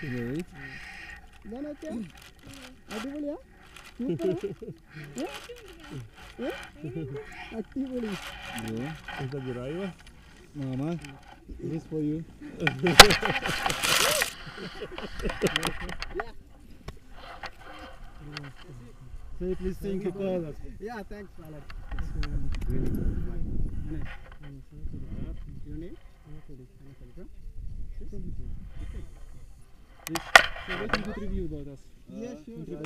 Important folder ഇതാണൊക്കെ അടിപൊളിയാ സൂപ്പർ അടിപൊളി Is dat de rijwa? Mama, this is for you. Say please thank you for us. Yeah, thanks, Alan. Your name? Здесь, в этом будет ревью, да, раз. Я все, да.